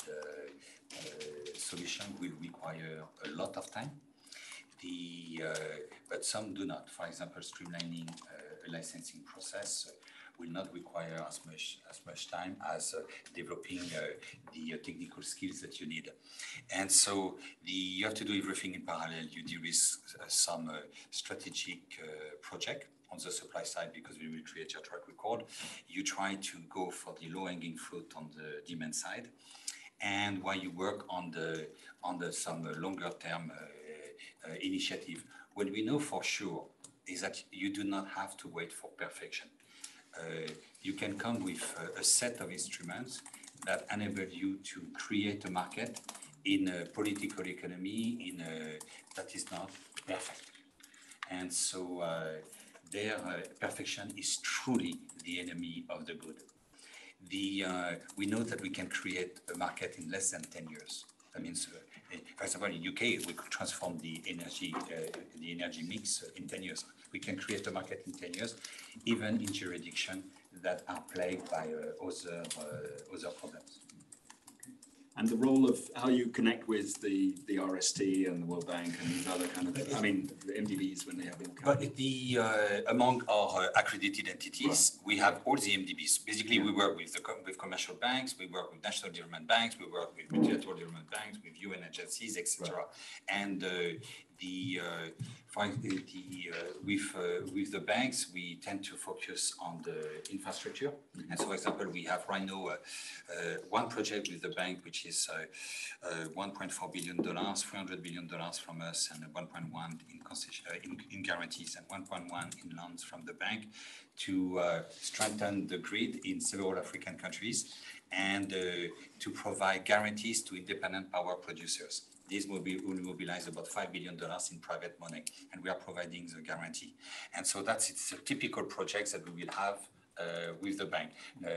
solution will require a lot of time. The, but some do not. For example, streamlining a licensing process will not require as much as much time as uh, developing uh, the uh, technical skills that you need. And so the, you have to do everything in parallel. You deal with some strategic project on the supply side because we will create your track record. You try to go for the low-hanging fruit on the demand side, and while you work on the on the some longer-term uh, uh, initiative, what we know for sure is that you do not have to wait for perfection. Uh, you can come with a, a set of instruments that enable you to create a market in a political economy in a, that is not perfect. And so uh, their uh, perfection is truly the enemy of the good. The, uh, we know that we can create a market in less than 10 years. That means, uh, for example, in the UK, we could transform the energy, uh, the energy mix in 10 years we can create a market in 10 years, even in jurisdictions that are plagued by uh, other, uh, other problems. And the role of how you connect with the, the RST and the World Bank and these other kind of, I mean, the MDBs when they have all But the, uh, among our uh, accredited entities, right. we have all the MDBs. Basically, yeah. we work with the with commercial banks, we work with national development banks, we work with multilateral development banks, with UN agencies, etc. Right. And uh, the uh, the, uh, with uh, with the banks, we tend to focus on the infrastructure. Mm-hmm. And so, for example, we have right now uh, uh, one project with the bank, which is uh, 1.4 billion dollars, 300 billion dollars from us, and 1.1 in, concession, in, in guarantees, and 1.1 in loans from the bank to strengthen the grid in several African countries and to provide guarantees to independent power producers. This will, be, will mobilize about $5 billion in private money, and we are providing the guarantee. And so that's it's a typical project that we will have uh, with the bank, uh,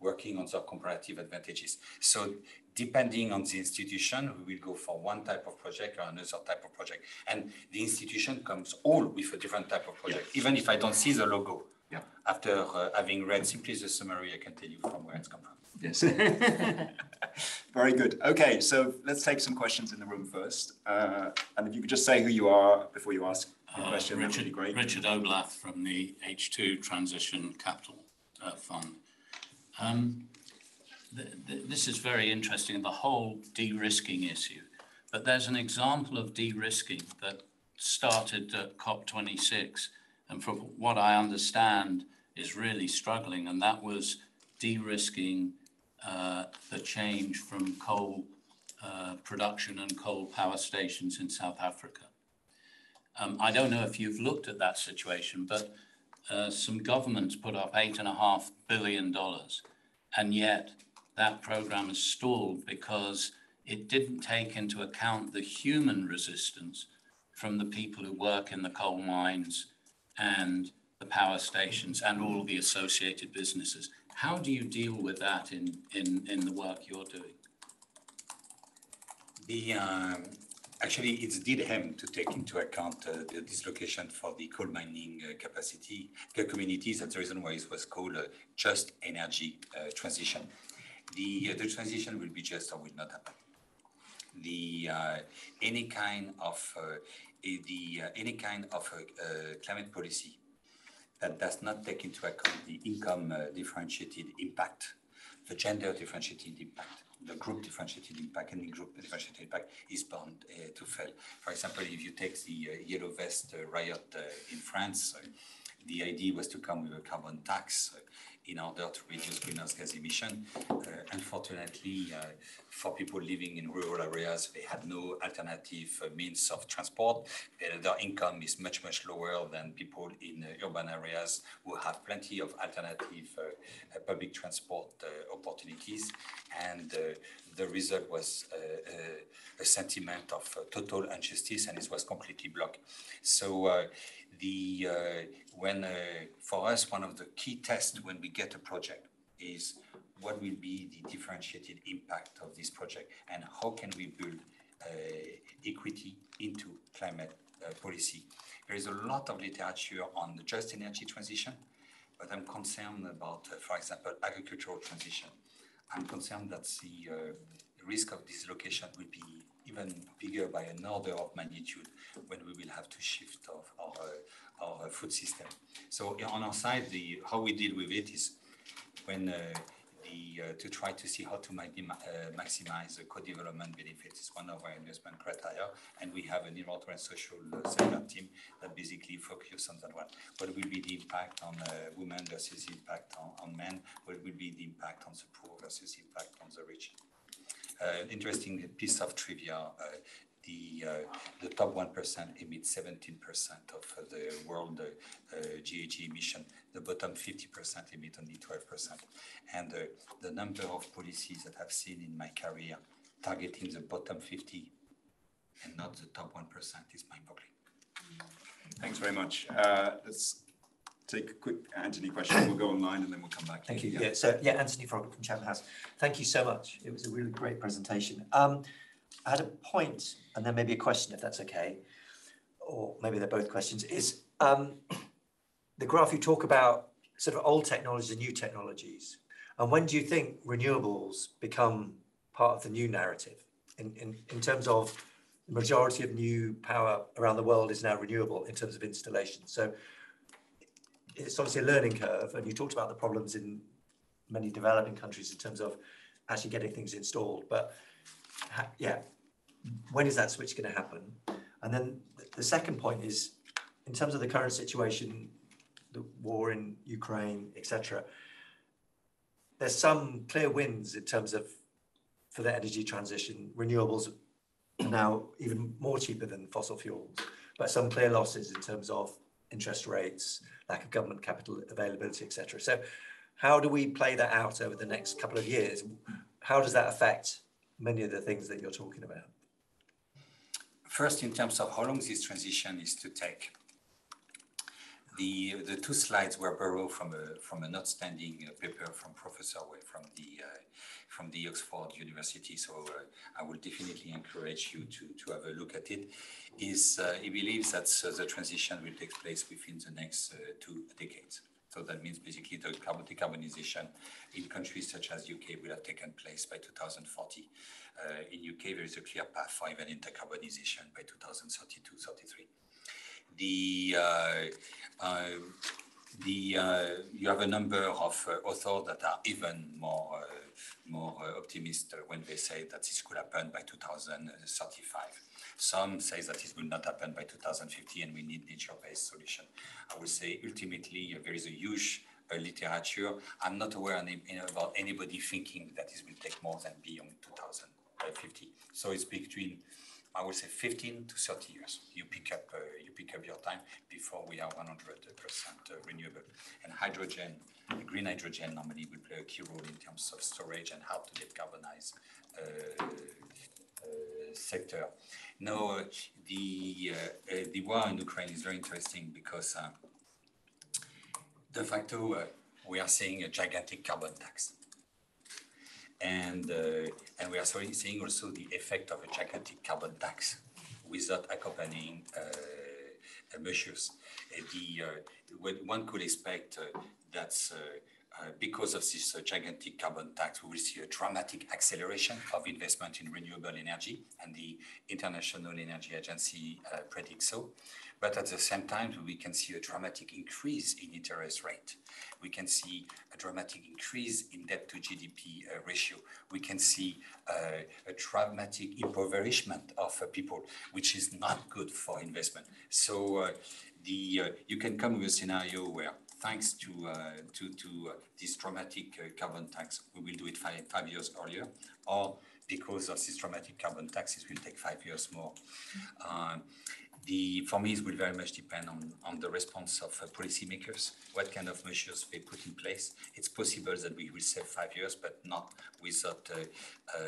working on the comparative advantages. So depending on the institution, we will go for one type of project or another type of project. And the institution comes all with a different type of project, yeah. even if I don't see the logo. Yeah. After uh, having read simply the summary, I can tell you from where it's come from. Yes. Very good. Okay, so let's take some questions in the room first. Uh, and if you could just say who you are before you ask the uh, question, Richard, that would be great. Richard Oblath from the H2 Transition Capital uh, Fund. Um, th th this is very interesting, the whole de-risking issue. But there's an example of de-risking that started at COP26, and from what I understand, is really struggling, and that was de-risking uh, the change from coal uh, production and coal power stations in South Africa. Um, I don't know if you've looked at that situation, but uh, some governments put up eight and a half billion dollars, and yet that program is stalled because it didn't take into account the human resistance from the people who work in the coal mines and the power stations and all the associated businesses. How do you deal with that in, in, in the work you're doing? The, um, Actually, it's DIDHEM to take into account uh, the dislocation for the coal mining uh, capacity uh, communities. That's the reason why it was called uh, just energy uh, transition. The, uh, the transition will be just or will not happen. The, uh, any kind of, eh, the, any kind of climate policy that does not take into account the income uh, differentiated impact, the gender differentiated impact, the group differentiated impact, and the group differentiated impact is bound uh, to fail. For example, if you take the uh, yellow vest uh, riot uh, in France, uh, the idea was to come with a carbon tax in order to reduce greenhouse gas emission. Unfortunately, for people living in rural areas, they had no alternative uh, means of transport. Their income is much, much lower than people in uh, urban areas who have plenty of alternative uh, uh public transport uh, opportunities. And uh, the result was a sentiment of total injustice and it was completely blocked. So the, when, for us, one of the key tests when we get a project is what will be the differentiated impact of this project and how can we build uh, equity into climate uh, policy. There is a lot of literature on the just energy transition, but I'm concerned about, uh, for example, agricultural transition. I'm concerned that the uh, risk of dislocation will be even bigger by an order of magnitude when we will have to shift of our, uh, our food system. So on our side, the, how we deal with it is when uh, uh, to try to see how to uh, maximize the co-development benefits is one of our investment criteria. And we have an environmental and social uh, sector team that basically focus on that one. What will be the impact on uh, women versus impact on, on men? What will be the impact on the poor versus impact on the rich? Uh, interesting piece of trivia. Uh, the, uh, the top 1% emit 17% of uh, the world uh, uh, GHG emission. The bottom 50% emit only 12%. And uh, the number of policies that I've seen in my career targeting the bottom 50 and not the top 1% is mind-boggling. Thanks very much. Uh, let's take a quick Anthony question. We'll go online and then we'll come back. Thank you. Yeah. Yeah, so, yeah, Anthony Froggatt from Chatham House. Thank you so much. It was a really great presentation. Um, I had a point and then maybe a question, if that's okay. Or maybe they're both questions, is, um, the graph you talk about sort of old technologies and new technologies. And when do you think renewables become part of the new narrative? In, in, in terms of the majority of new power around the world is now renewable in terms of installation. So it's obviously a learning curve, and you talked about the problems in many developing countries in terms of actually getting things installed. But yeah, when is that switch going to happen? And then the second point is, in terms of the current situation, the war in Ukraine, etc. There's some clear wins in terms of for the energy transition. Renewables are now even more cheaper than fossil fuels, but some clear losses in terms of interest rates, lack of government capital availability, etc. So, how do we play that out over the next couple of years? How does that affect many of the things that you're talking about? First, in terms of how long this transition is to take, the, the two slides were borrowed from a, from an outstanding uh, paper from Professor from the, uh, from the Oxford University. So uh, I will definitely encourage you to, to have a look at it. Is uh, he believes that uh, the transition will take place within the next uh, two decades. So that means basically the carbon decarbonization in countries such as UK will have taken place by 2040. Uh, in UK, there is a clear path for even decarbonization by 2032, 33 the uh, uh, the uh, you have a number of uh, authors that are even more uh, more uh, optimistic when they say that this could happen by 2035. Some say that it will not happen by 2050 and we need nature-based solution. I would say ultimately there is a huge uh, literature. I'm not aware any, about anybody thinking that this will take more than beyond 2050. So it's between I would say 15 to 30 years. You pick up, uh, you pick up your time before we are 100% uh, renewable. And hydrogen, green hydrogen normally will play a key role in terms of storage and how to decarbonize uh, uh, sector. Now, the uh, the war in Ukraine is very interesting because uh, de facto uh, we are seeing a gigantic carbon tax and and we are seeing also the effect of a gigantic carbon tax without accompanying measures. The, what one could expect that's uh, because of this uh, gigantic carbon tax, we will see a dramatic acceleration of investment in renewable energy, and the International Energy Agency uh, predicts so. But at the same time, we can see a dramatic increase in interest rate. We can see a dramatic increase in debt to GDP uh, ratio. We can see uh, a dramatic impoverishment of people, which is not good for investment. So the you can come with a scenario where thanks to uh, to, to this dramatic carbon tax, we will do it five, five years earlier, or because of this dramatic carbon tax, it will take five years more. The, for me, it will very much depend on, on the response of uh, policymakers, what kind of measures they put in place. It's possible that we will save five years, but not without uh, uh,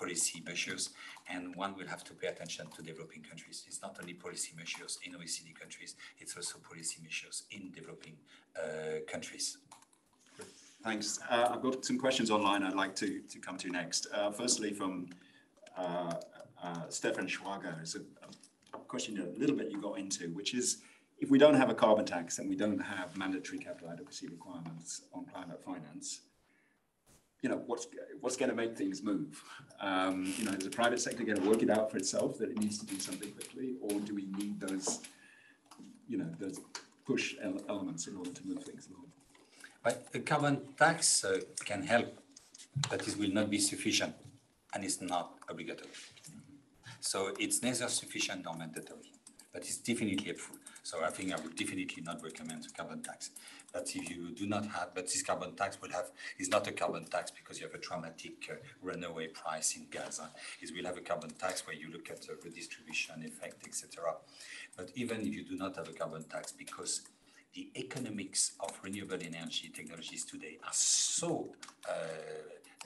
policy measures. And one will have to pay attention to developing countries. It's not only policy measures in OECD countries, it's also policy measures in developing uh, countries. Thanks. Uh, I've got some questions online I'd like to, to come to next. Uh, firstly, from uh, uh, Stefan Schwager, is a, a, question a little bit you got into, which is if we don't have a carbon tax and we don't have mandatory capital adequacy requirements on climate finance, you know, what's what's going to make things move? Um, you know, is the private sector going to work it out for itself that it needs to do something quickly, or do we need those, you know, those push elements in order to move things along? But a carbon tax uh, can help, but it will not be sufficient, and it's not obligatory. So it's neither sufficient nor mandatory, but it's definitely helpful. So I think I would definitely not recommend a carbon tax. But if you do not have, but this carbon tax will have, is not a carbon tax because you have a dramatic uh, runaway price in gas. It will have a carbon tax where you look at the redistribution effect, etc. But even if you do not have a carbon tax, because the economics of renewable energy technologies today are so uh,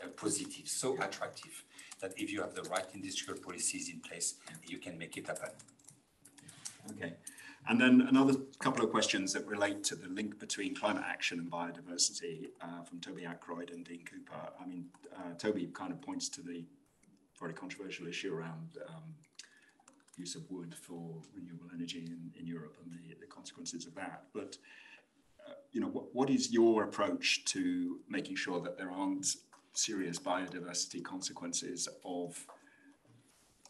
uh positive, so attractive, that if you have the right industrial policies in place, you can make it happen. Okay. And then another couple of questions that relate to the link between climate action and biodiversity uh, from Toby Ackroyd and Dean Cooper. I mean, uh, Toby kind of points to the very controversial issue around um, use of wood for renewable energy in, in Europe and the, the consequences of that. But, uh, you know, what, what is your approach to making sure that there aren't serious biodiversity consequences of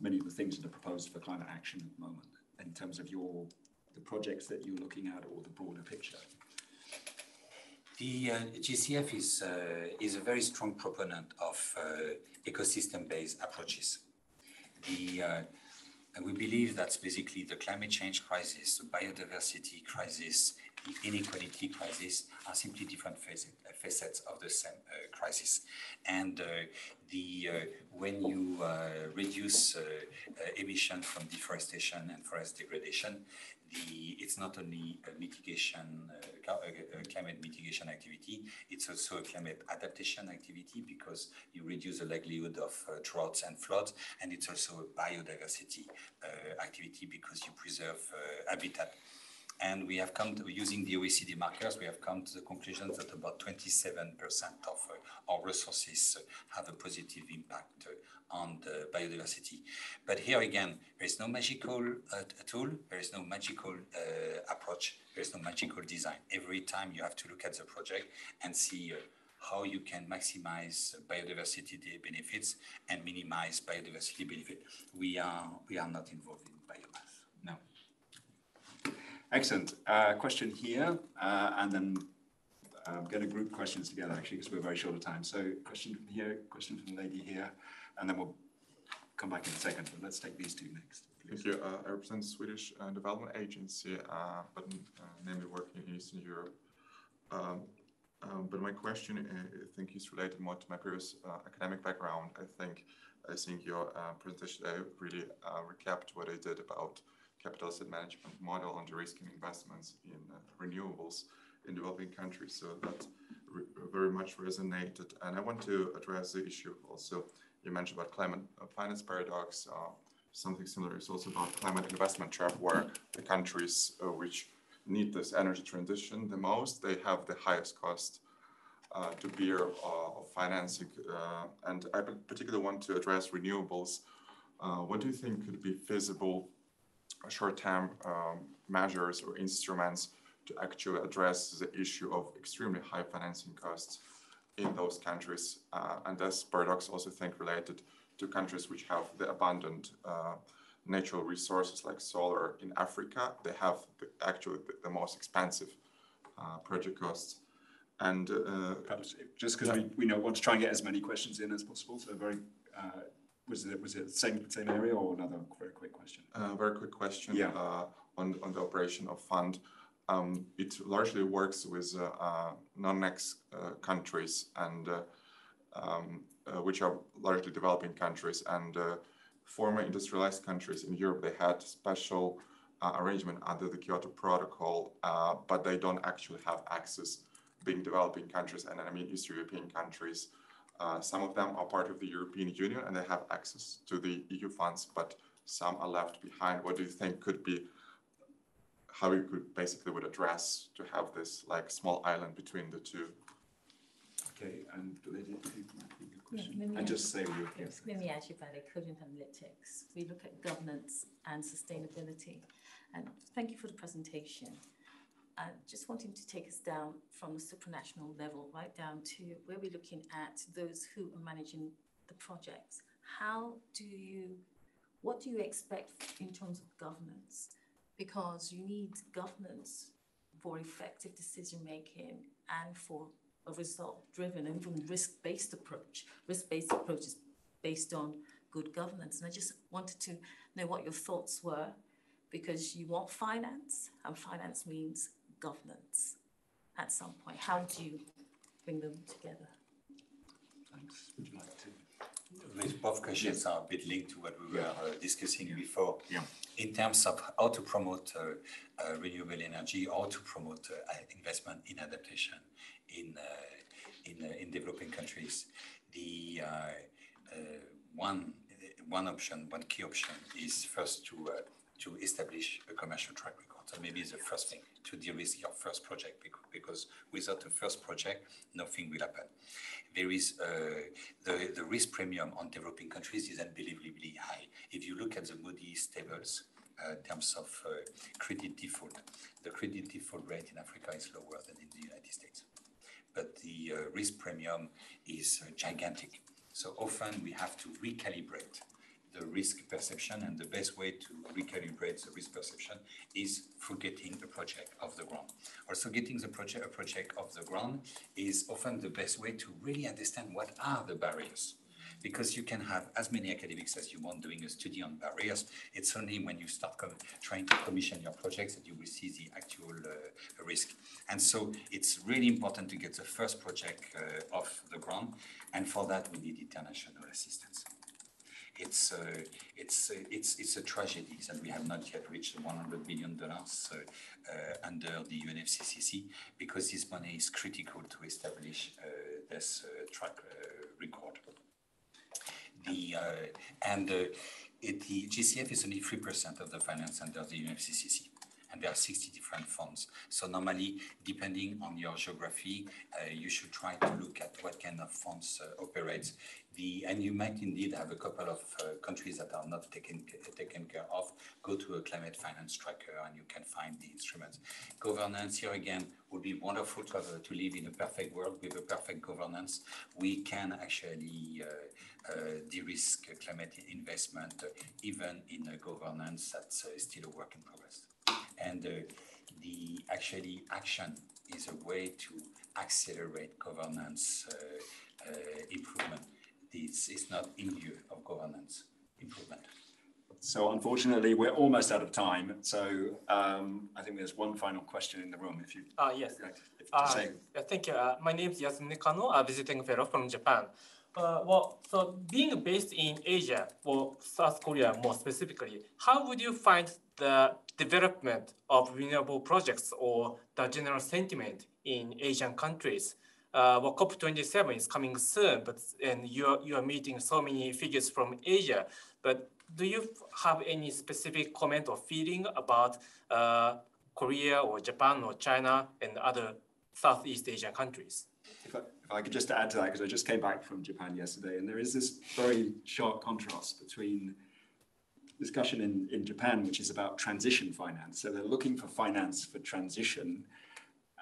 many of the things that are proposed for climate action at the moment in terms of your the projects that you're looking at or the broader picture? The uh, GCF is, uh, is a very strong proponent of uh, ecosystem-based approaches. The, uh, we believe that's basically the climate change crisis, the biodiversity crisis, the inequality crisis are simply different facets of the same uh, crisis. And uh, the uh, when you reduce emission from deforestation and forest degradation, the, it's not only a mitigation, uh, a climate mitigation activity, it's also a climate adaptation activity because you reduce the likelihood of uh, droughts and floods, and it's also a biodiversity uh, activity because you preserve habitat. And we have come to, using the OECD markers, we have come to the conclusion that about 27% of our resources have a positive impact on the biodiversity. But here again, there is no magical uh, tool, there is no magical uh, approach, there is no magical design. Every time you have to look at the project and see uh, how you can maximize biodiversity benefits and minimize biodiversity benefit. We are, we are not involved in biomass, no. Excellent. Uh, question here, uh, and then I'm going to group questions together actually because we're very short of time. So question from here, question from the lady here and then we'll come back in a second, but let's take these two next. Thank you. Uh, I represent the Swedish uh, Development Agency, uh, but uh, namely working in Eastern Europe. Um, um, but my question, I think, is related more to my previous academic background. I think, I think your presentation today really recapped what I did about capital asset management model on de-risking investments in renewables in developing countries. So that very much resonated, and I want to address the issue also you mentioned about climate uh, finance paradox. Uh, something similar is also about climate investment trap, where the countries uh, which need this energy transition the most, they have the highest cost uh, to bear uh, of financing. Uh, and I particularly want to address renewables uh, what do you think could be feasible uh, short-term um, measures or instruments to actually address the issue of extremely high financing costs in those countries? Uh, and that's paradox also think related to countries which have the abundant uh, natural resources like solar in Africa. They have the, actually the, the most expensive uh, project costs. And uh, Perhaps just because we, we know, want to try and get as many questions in as possible, so very, uh, was it, was it the same, same area or another very quick question? Uh, very quick question. Yeah. Uh, on, on the operation of fund. Um, it largely works with uh, uh, non-Annex uh, countries and uh, um, uh, which are largely developing countries and uh, former industrialized countries in Europe. They had special uh, arrangement under the Kyoto Protocol, uh, but they don't actually have access. Being developing countries, and I mean East European countries, uh, some of them are part of the European Union and they have access to the EU funds, but some are left behind. What do you think could be how you could basically would address to have this like small island between the two? Okay, and Lydia, do you want to repeat the question? let me And just say your, Yes, let me add you about coding analytics. We look at governance and sustainability. And thank you for the presentation. I just wanting to take us down from the supranational level right down to where we're looking at those who are managing the projects. How do you, what do you expect in terms of governance? Because you need governance for effective decision making and for a result driven and even risk based approach. Risk based approach is based on good governance. And I just wanted to know what your thoughts were because you want finance and finance means governance at some point. How do you bring them together? thanks, would you like to? With both questions are a bit linked to what we were uh, discussing before. Yeah. In terms of how to promote uh, uh, renewable energy, how to promote uh, investment in adaptation in, uh, in, uh, in developing countries, the uh, uh, one, one option, one key option is first to, uh, to establish a commercial track record. So maybe it's the first thing to de-risk your first project because without the first project, nothing will happen. There is uh, the, the risk premium on developing countries is unbelievably high. If you look at the Moody's tables uh, in terms of uh, credit default, the credit default rate in Africa is lower than in the United States. But the uh, risk premium is uh, gigantic. So often we have to recalibrate the risk perception, and the best way to recalibrate the risk perception is through getting a project off the ground. Also, getting the project a project off the ground is often the best way to really understand what are the barriers. Because you can have as many academics as you want doing a study on barriers. It's only when you start trying to commission your projects that you will see the actual uh, risk. And so it's really important to get the first project uh, off the ground. And for that, we need international assistance it's uh, it's uh, it's it's a tragedy that we have not yet reached 100 billion dollars uh, under the UNFCCC because this money is critical to establish this track record. The and it, the GCF is only three percent of the finance under the UNFCCC. And there are 60 different funds. So normally, depending on your geography, uh, you should try to look at what kind of funds uh, operate the, and you might indeed have a couple of uh, countries that are not taken, taken care of. Go to a climate finance tracker and you can find the instruments. Governance here again would be wonderful to have to live in a perfect world with a perfect governance. We can actually uh, uh, de-risk climate investment uh, even in a governance that's uh, still a work in progress. And uh, the actually action is a way to accelerate governance uh, uh, improvement it's, it's not in view of governance improvement. So unfortunately, we're almost out of time. So um, I think there's one final question in the room. If you Uh, yes. like, if Uh, to say, yeah, thank you. Uh, my name is Yasune Kano, a visiting fellow from Japan. Uh, well, so being based in Asia, or South Korea more specifically, how would you find the development of renewable projects or the general sentiment in Asian countries? Uh, well, COP27 is coming soon, but and you are, you are meeting so many figures from Asia. But do you have any specific comment or feeling about uh, Korea or Japan or China and other Southeast Asian countries? if I, if I could just add to that, because I just came back from Japan yesterday, and there is this very sharp contrast between discussion in, in Japan, which is about transition finance. So they're looking for finance for transition.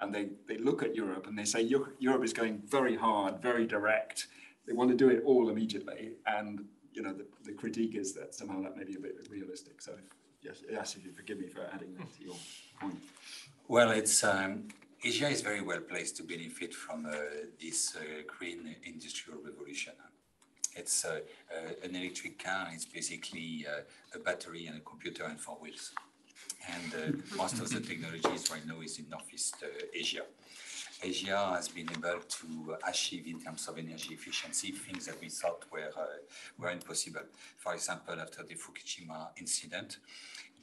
And they, they look at Europe and they say Europe is going very hard, very direct. They want to do it all immediately. And you know the, the critique is that somehow that may be a bit realistic. So yes, yes, if you forgive me for adding that to your point. Well, it's um, Asia is very well placed to benefit from uh, this uh, green industrial revolution. It's uh, uh, an electric car. It's basically uh, a battery and a computer and four wheels. And uh, most of the technologies right now is in Northeast uh, Asia. Asia has been able to achieve in terms of energy efficiency things that we thought were, uh, were impossible. For example, after the Fukushima incident,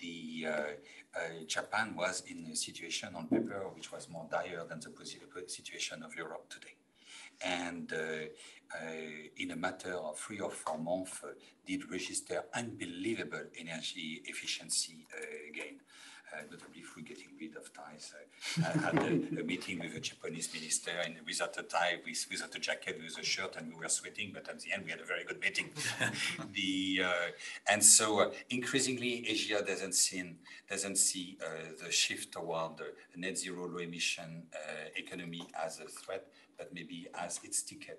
the uh, uh, Japan was in a situation on paper which was more dire than the situation of Europe today. And uh, uh, in a matter of three or four months, uh, did register unbelievable energy efficiency uh, gain. Uh, notably through getting rid of ties. I had a, a meeting with a Japanese minister and without a tie, with, without a jacket, with a shirt, and we were sweating. But at the end, we had a very good meeting. the uh, and so uh, increasingly, Asia doesn't see doesn't see uh, the shift toward a net zero, low emission uh, economy as a threat, but maybe as its ticket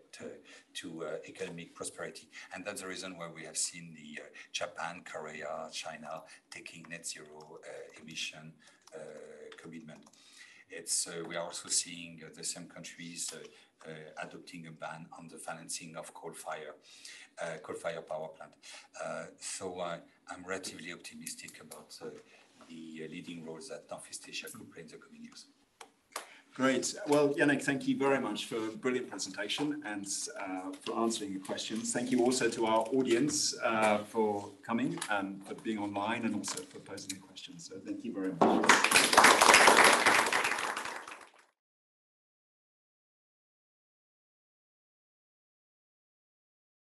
to uh, economic prosperity. And that's the reason why we have seen the uh, Japan, Korea, China taking net zero uh, emission commitment. It's, we are also seeing the same countries uh, adopting a ban on the financing of coal fire, uh, coal fire power plant. Uh, so I'm relatively optimistic about the leading roles that Northeast Asia could play in the coming years. Great. Well, Yannick, thank you very much for a brilliant presentation and uh, for answering the questions. Thank you also to our audience uh, for coming and for being online and also for posing the questions. So thank you very much.